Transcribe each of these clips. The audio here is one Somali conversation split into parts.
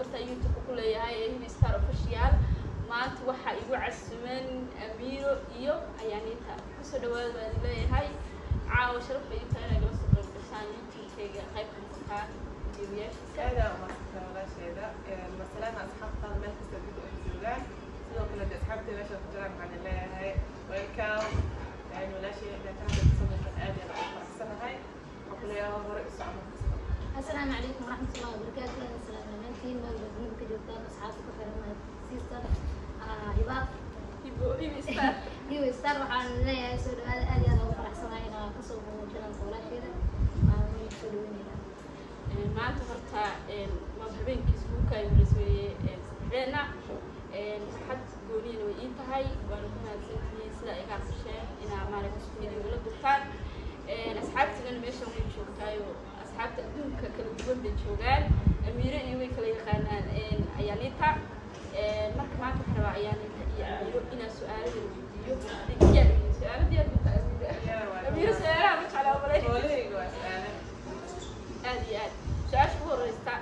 برta youtube-ka ku leeyahay ee star official maanta waxaa igu casuman amiiro iyo ayaanita kusoo dhawaada baan leeyahay caawa sharafba iyo tahay inaa gala soo qeybgashaan youtube-kayga qaybka muuqataa aada umaasanta walaasheeda masalaha asxaabtaada meel kasta dib ay joogaan sidoo kale de asxaabtay meesha ku jiraan waxaan leeyahay welcome yani walaasheeda taada kasoo muuqan aad ayaan ugu faraxsanahay waxaan ku leeyahay hore u socmo السلام عليكم ورحمة الله وبركاته السلام عليكم مجد كجوتان أصحابك وكرم سيستر هباء hibo hibo star يو ستار وحان ليا سود هذا أدي هذا وفرح سماينا كسو وجلان صورة كده ومن يسولوني maanta horta waa habeenkii isbuuka ay walasweeye saxbeena xad gooniyana way ii tahay waana ku mahadsantihiin sida ay kaa qasheen inaa maaragta video la durtaan asxaabtigana meeshan way joogtaayo asxaabta adduunka kala duwan bay joogaan. Amiire iyo way kala yaqaanaan ayaaniita marka maanta waxaan rabaa ayaaniita iyo amiiro inaa su'aalada weydiiyo digiya su'aaladii aad bata amiiro su'aalaha ma jeclaa malay hoolahayga waa su'aale aad iyo aad su'aasha ugu horeysta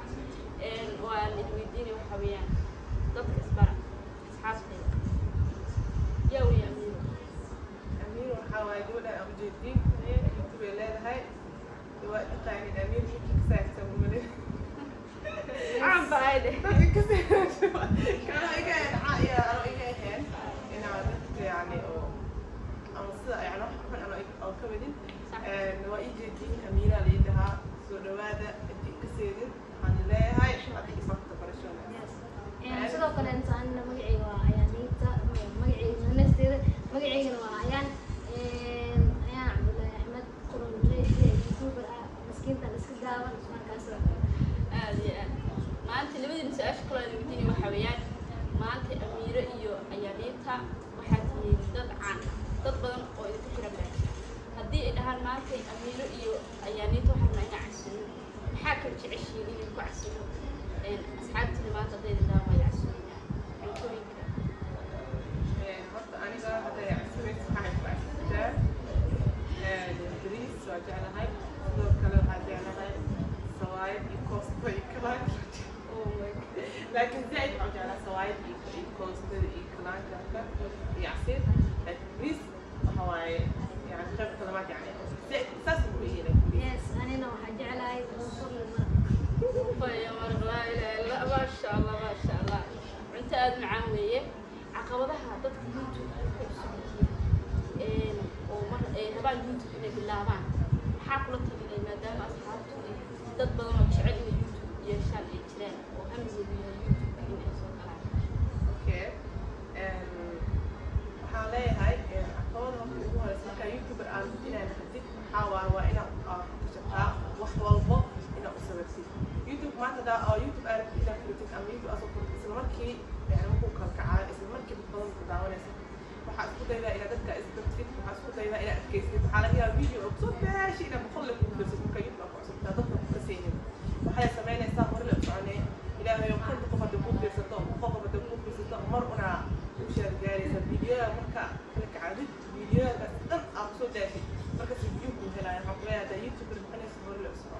waan idin weydiinaya waxaa weeyaan dadka isbara asxaabtayda yaa wey amiiro amiir waxaa waaye gabadha aan ujeedin youtube ay leedahay waa taqaanin amiir ninkii ka saagsan umale caan baa dheh kana iga ahayn iyo ano iga ahayn inaa dadka yani oo ama sida yani wax xun ama oo ka wadin waa ii jeedin amiiraa la ii dhahaa soo dhawaada intii ka seedin waxaan leeyahay hadda ismarta barashada sidoo kale intaan magacayga لكن زائد عوج على سوايد يكوستر يكلان كذا يعصير بس هو يعني خير خدمات يعني أساس مهمة يس أنا لو حاجة على طيب، يا مرق لا إله إلا ما شاء الله ما شاء الله. أنت أدنى عمية caqabadaha dadka youtube ku socday oo mar rabaan youtube inay bilaabaan maxaa kula talinay maadaama asxaabtu dad badan oo jecel inay yeeshaan ay jiraan oo hamigoodu yahay youtube in ay soo galaan okay waxaan leeyahay caqabada horta ugu horeysa markaa youtuber aan inaan hadid waxaa waaye waa inaad aad ku tashataa wax walbo inaad u samaysid youtube maanta daa oo youtube aad inaad furitid ama youtube aad soo furitid isla markii yani markuu kalkacaayo isla markii dad badan ku daawanaysa waxaa isku daydaa inaad dadka isbartid waxaa isku daydaa inaad adkaysid waxaa laga yaabaa video oo ku soo daashi inaad boqol le kugu darsid markaa youtube aad ku cusubtaa dadka ku kasaynin waxay samaynaysaa hore la soconee ilaahay oo kunta qof hadda kuu fiirsato qof hadda kuu fiirsato mar una u sheergaaraysa videoda marka kala kacadid videodaas dhan aad ku soo daashid markaas video kuu helaayo waxaan kuleeyahay haddaa youtuber noqonaysa hore la soco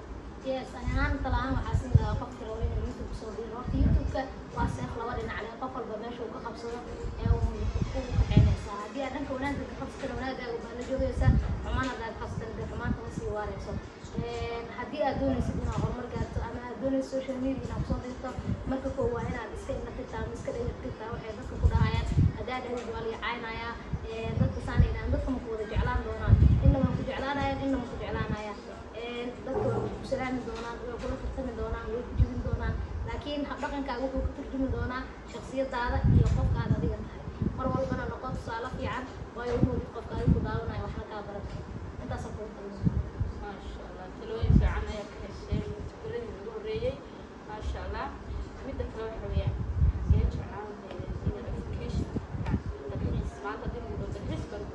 yes ani ahaan talaan waxaa siin lahaa qofka rabo inuu youtube soo dhiiro horta youtube-ka waa seef laba dhinac leh. Qof walba meesha uu ka qabsado ee uu ugu kaxeynaysaa haddii aad dhanka wanaagga ka qabsatana wanaagaaga baa la joogaysaa xumaan haddaad qabsatana dee xumaanta ma sii waarayso. Haddii aad doonaysid inaad doonaysid social media inaad soo dhigto marka koo waa inaad iska indhatirtaa ama iska dhegirtirtaa waxay dadka ku dhahayaan haddaa dhahid waa la caynayaa dadka saan idhaan dadka ma ku wada jeclaan doonaan inna ku jeclaanayaan inna ma ku jeclaanayaan dadka way ku salaami doonaan way kula tartami doonaan way ku jebin doonaan laakiin dhaqankaaga wuxuu ka turjumi doonaa shaksiyadaada iyo qofkaad adiga tahay mar walbana noqo tusaale fiican waayo umoodid qofka ku daawanayo waxna kaa barata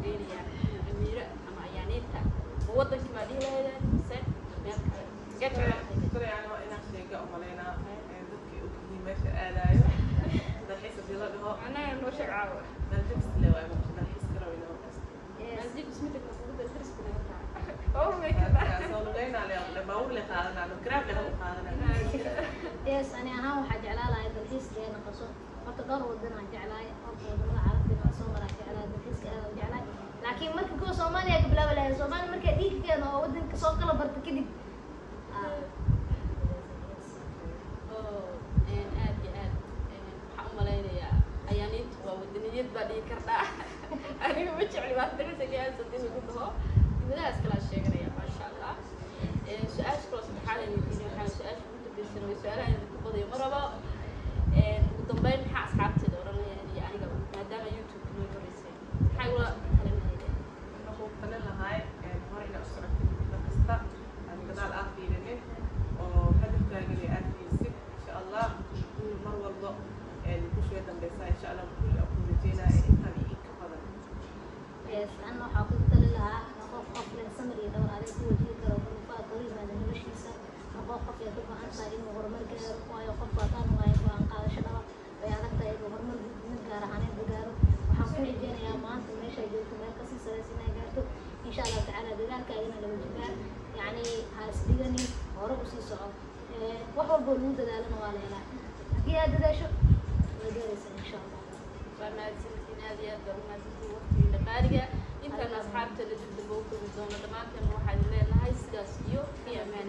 dareerayaan dhalinyaro ama cayaaneynta oo wadanka baad dhihi lahaydeen mise meel kale dareecano inaan sheega u malaynaa dadkii og yihiin meesha aadaayo dalxiis hadii la dhaho macnaha noo sheeg caawa maldibs le waa dalxiis kale way noo maldibs midda kuguda daris badan yes ani ahaan waxaa jeclaa lahay dalxiiskeena qaso horta dhowr wadanaa jeclaay horta wadamada laakiin marka kuwa soomaaliya ka bilaabi lahayd soomaaliya markay dhiig keeno oo wadanka soo kala barta kadib. Ah, ayaaniintu waa wadaniyad baa dhihi kardhaa aniga ma jecli waa in lagu dhaho. Dibadahaas kalaa sheeganaya maasha allah su'aasha kaloo saddexaad waxaan su'aasha ugu dambeysana way su'aalaha idinku badayo ma Eh, dadaalana waa la helaa haddii aad dadaasho way gaaraysaa insha allah waa mahadsantiin leenahay sidaas iyo fi amaan